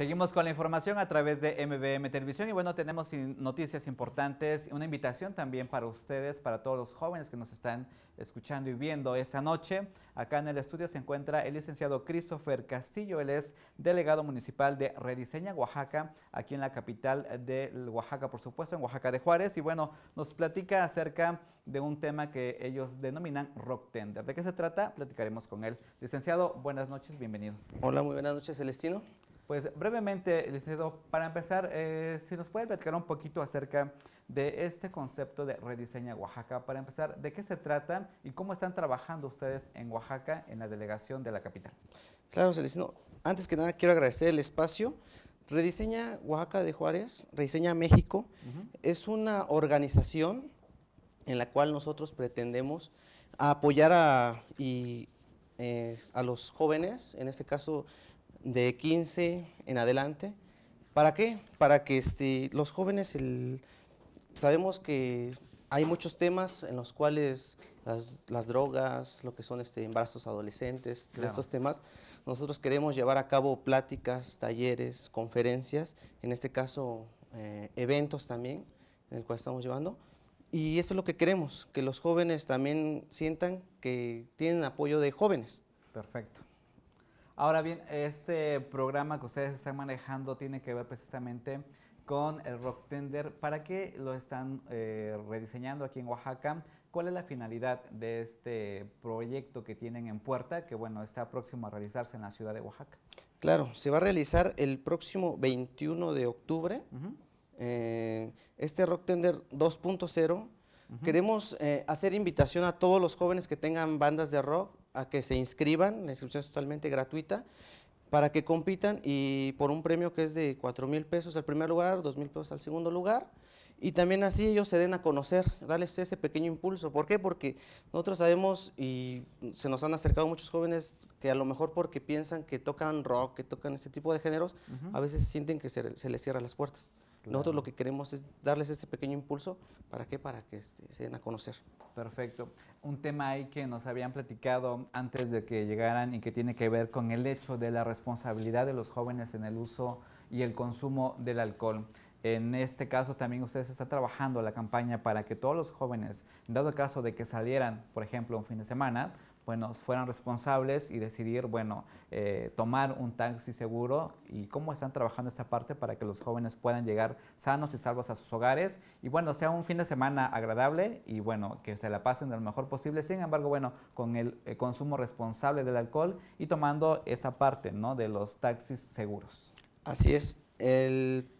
Seguimos con la información a través de MBM Televisión y bueno, tenemos noticias importantes, una invitación también para ustedes, para todos los jóvenes que nos están escuchando y viendo esta noche. Acá en el estudio se encuentra el licenciado Christopher Castillo, él es delegado municipal de Rediseña Oaxaca, aquí en la capital de Oaxaca, por supuesto, en Oaxaca de Juárez. Y bueno, nos platica acerca de un tema que ellos denominan Rock Tender. ¿De qué se trata? Platicaremos con él. Licenciado, buenas noches, bienvenido. Hola, muy buenas noches, Celestino. Pues brevemente, licenciado, para empezar, eh, si nos puede platicar un poquito acerca de este concepto de Rediseña Oaxaca. Para empezar, ¿de qué se trata y cómo están trabajando ustedes en Oaxaca, en la delegación de la capital? Claro, Celestino. Antes que nada, quiero agradecer el espacio. Rediseña Oaxaca de Juárez, Rediseña México, es una organización en la cual nosotros pretendemos apoyar a, y, eh, a los jóvenes, en este caso de 15 en adelante. ¿Para qué? Para que este, los jóvenes, sabemos que hay muchos temas en los cuales las, drogas, lo que son este, embarazos adolescentes, de estos temas, nosotros queremos llevar a cabo pláticas, talleres, conferencias, en este caso eh, eventos también, en el cual estamos llevando. Y esto es lo que queremos, que los jóvenes también sientan que tienen apoyo de jóvenes. Perfecto. Ahora bien, este programa que ustedes están manejando tiene que ver precisamente con el Rock Tender. ¿Para qué lo están eh, rediseñando aquí en Oaxaca? ¿Cuál es la finalidad de este proyecto que tienen en puerta, que bueno, está próximo a realizarse en la ciudad de Oaxaca? Claro, se va a realizar el próximo 21 de octubre. Eh, este Rock Tender 2.0. Queremos eh, hacer invitación a todos los jóvenes que tengan bandas de rock a que se inscriban, la inscripción es totalmente gratuita, para que compitan y por un premio que es de 4 mil pesos al primer lugar, 2 mil pesos al segundo lugar, y también así ellos se den a conocer, darles ese pequeño impulso. ¿Por qué? Porque nosotros sabemos y se nos han acercado muchos jóvenes que a lo mejor porque piensan que tocan rock, que tocan este tipo de géneros, a veces sienten que se, se les cierran las puertas. Nosotros lo que queremos es darles este pequeño impulso. ¿Para qué? Para que este, se den a conocer. Perfecto. Un tema ahí que nos habían platicado antes de que llegaran y que tiene que ver con el hecho de la responsabilidad de los jóvenes en el uso y el consumo del alcohol. En este caso también ustedes están trabajando la campaña para que todos los jóvenes, dado el caso de que salieran, por ejemplo, un fin de semana, bueno, fueran responsables y decidir, bueno, eh, tomar un taxi seguro y cómo están trabajando esta parte para que los jóvenes puedan llegar sanos y salvos a sus hogares y bueno, sea un fin de semana agradable y bueno, que se la pasen de lo mejor posible, sin embargo, bueno, con el, eh, consumo responsable del alcohol y tomando esta parte, ¿no? De los taxis seguros. Así es,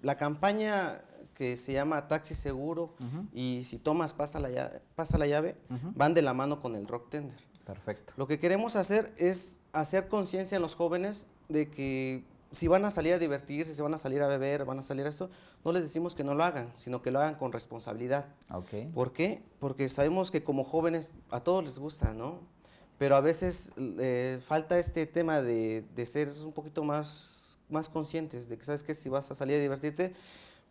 la campaña que se llama Taxi Seguro y si tomas pasa la llave, pasa la llave van de la mano con el rock tender. Perfecto. Lo que queremos hacer es hacer conciencia en los jóvenes de que si van a salir a divertirse, si van a salir a beber, van a salir a esto, no les decimos que no lo hagan, sino que lo hagan con responsabilidad. Okay. ¿Por qué? Porque sabemos que como jóvenes a todos les gusta, ¿no? Pero a veces eh, falta este tema de, ser un poquito más, más conscientes, de que sabes que si vas a salir a divertirte,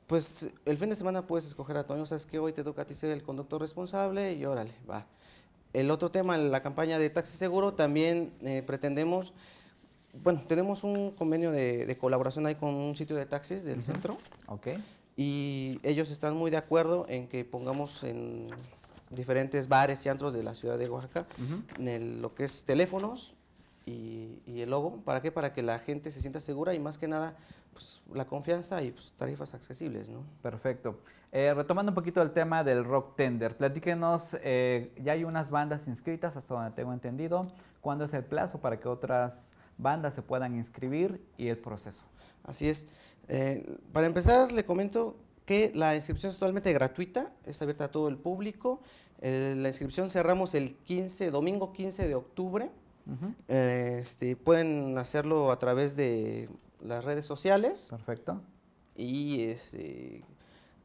pues el fin de semana puedes escoger a Toño, sabes que hoy te toca a ti ser el conductor responsable y órale, va. El otro tema, en la campaña de Taxi Seguro, también eh, pretendemos, bueno, tenemos un convenio de, colaboración ahí con un sitio de taxis del centro. Ok. Y ellos están muy de acuerdo en que pongamos en diferentes bares y antros de la ciudad de Oaxaca en lo que es teléfonos y, el logo. ¿Para qué? Para que la gente se sienta segura y más que nada pues, la confianza y pues, tarifas accesibles. ¿no? Perfecto. Eh, retomando un poquito el tema del rock tender, platíquenos, eh, ya hay unas bandas inscritas hasta donde tengo entendido. ¿Cuándo es el plazo para que otras bandas se puedan inscribir y el proceso? Así es. Eh, para empezar, le comento que la inscripción es totalmente gratuita, es abierta a todo el público. la inscripción cerramos el 15, domingo 15 de octubre este, pueden hacerlo a través de las redes sociales. Perfecto. Y este,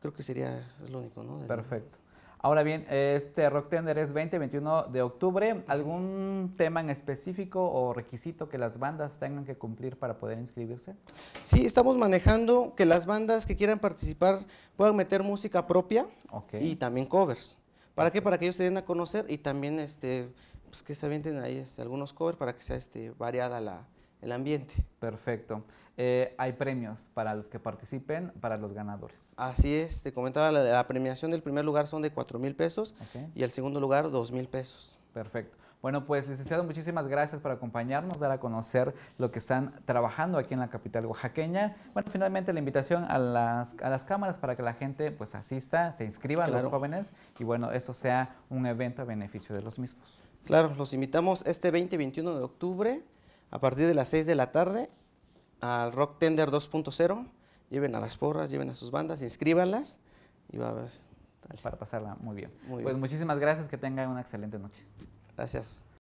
creo que sería lo único, ¿no? Perfecto. Ahora bien, este Rock Tender es 20-21 de octubre. ¿Algún tema en específico o requisito que las bandas tengan que cumplir para poder inscribirse? Sí, estamos manejando que las bandas que quieran participar puedan meter música propia y también covers. ¿Para qué? Para que ellos se den a conocer y también este, pues que se avienten ahí este, algunos covers para que sea este, variada la, el ambiente. Perfecto. Eh, hay premios para los que participen, para los ganadores. Así es, te comentaba, la, la premiación del primer lugar son de 4 mil pesos y el segundo lugar 2 mil pesos. Perfecto. Bueno, pues licenciado, muchísimas gracias por acompañarnos, dar a conocer lo que están trabajando aquí en la capital oaxaqueña. Bueno, finalmente la invitación a las, a las cámaras para que la gente pues asista, se inscriban los jóvenes y bueno, eso sea un evento a beneficio de los mismos. Claro, los invitamos este 20 y 21 de octubre a partir de las 6 de la tarde al Rock Tender 2.0. Lleven a las porras, lleven a sus bandas, inscríbanlas y va a ver. Para pasarla muy bien. Muy pues bien. muchísimas gracias, que tengan una excelente noche. Gracias.